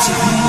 to me.